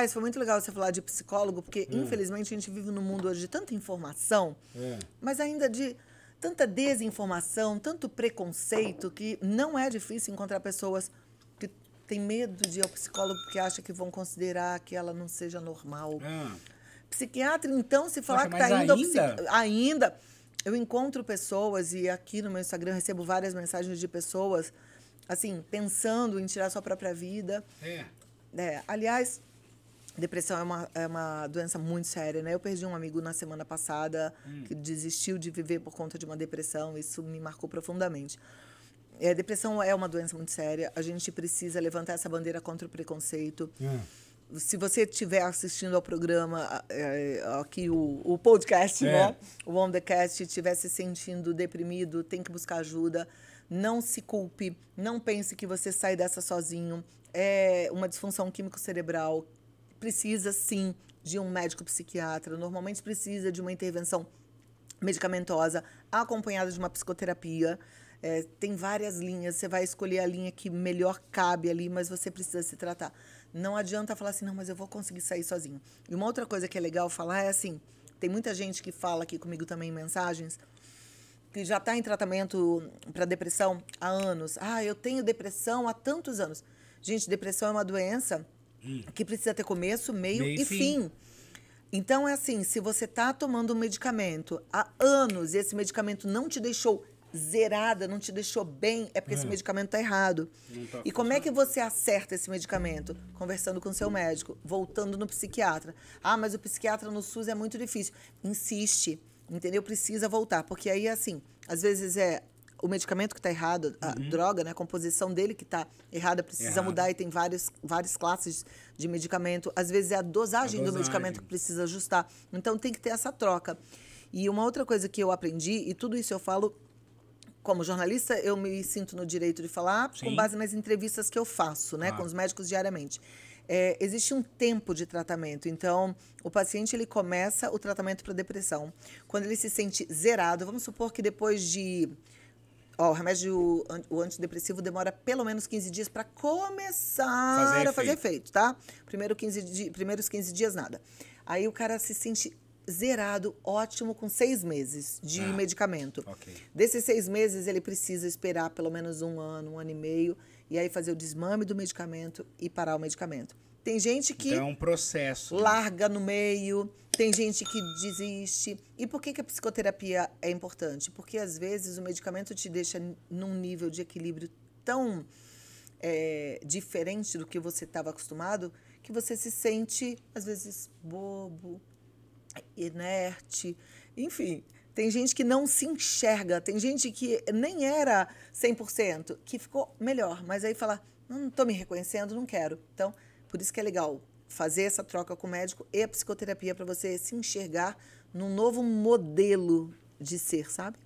Mas foi muito legal você falar de psicólogo, porque infelizmente a gente vive num mundo hoje de tanta informação, É. mas ainda de tanta desinformação, tanto preconceito, que não é difícil encontrar pessoas que têm medo de ir ao psicólogo porque acham que vão considerar que ela não seja normal. Ah, Psiquiatra, então, se falar Poxa, que tá mas indo ao ainda? psiqui- ainda, eu encontro pessoas e aqui no meu Instagram recebo várias mensagens de pessoas assim, pensando em tirar sua própria vida. é. É, aliás, depressão é uma, é uma doença muito séria, né? Eu perdi um amigo na semana passada que desistiu de viver por conta de uma depressão. Isso me marcou profundamente. É, depressão é uma doença muito séria. A gente precisa levantar essa bandeira contra o preconceito. Ah. Se você estiver assistindo ao programa, é, aqui o, o podcast, É. né? O On The Cast, estiver se sentindo deprimido, tem que buscar ajuda. Não se culpe, não pense que você sai dessa sozinho. É uma disfunção químico-cerebral. Precisa, sim, de um médico psiquiatra. Normalmente precisa de uma intervenção medicamentosa, acompanhada de uma psicoterapia. É, tem várias linhas, você vai escolher a linha que melhor cabe ali, mas você precisa se tratar. Não adianta falar assim, não, mas eu vou conseguir sair sozinho. E uma outra coisa que é legal falar é assim: tem muita gente que fala aqui comigo também em mensagens que já está em tratamento para depressão há anos. Ah, eu tenho depressão há tantos anos. Gente, depressão é uma doença que precisa ter começo, meio, Meio e fim. fim. Então é assim, se você está tomando um medicamento há anos e esse medicamento não te deixou zerada, não te deixou bem, é porque esse medicamento está errado. Tá e como é que você acerta esse medicamento? Conversando com seu médico, voltando no psiquiatra. Ah, mas o psiquiatra no SUS é muito difícil. Insiste, entendeu? Precisa voltar, porque aí assim, às vezes é o medicamento que está errado, a droga, né, a composição dele que está errada, precisa Errado. mudar e tem várias, várias classes de medicamento. Às vezes é a dosagem, A do dosagem. medicamento que precisa ajustar. Então tem que ter essa troca. E uma outra coisa que eu aprendi, e tudo isso eu falo como jornalista, eu me sinto no direito de falar Sim. com base nas entrevistas que eu faço, né, Claro. com os médicos diariamente. É, existe um tempo de tratamento, então o paciente ele começa o tratamento para depressão. Quando ele se sente zerado, vamos supor que depois de Ó, o remédio, o antidepressivo demora pelo menos 15 dias para começar Fazer a fazer efeito. tá? Primeiro 15 di- primeiros 15 dias, nada. Aí o cara se sente zerado, ótimo, com seis meses de Ah, medicamento. ok. Desses seis meses, ele precisa esperar pelo menos um ano, um ano e meio, e aí fazer o desmame do medicamento e parar o medicamento. Tem gente que Então é um processo. né? larga no meio, tem gente que desiste. E por que, que a psicoterapia é importante? Porque às vezes o medicamento te deixa num nível de equilíbrio tão é, diferente do que você estava acostumado que você se sente, às vezes, bobo, inerte, enfim. Tem gente que não se enxerga, tem gente que nem era 100%, que ficou melhor, mas aí fala, não estou me reconhecendo, não quero. Então, por isso que é legal fazer essa troca com o médico e a psicoterapia para você se enxergar num novo modelo de ser, sabe?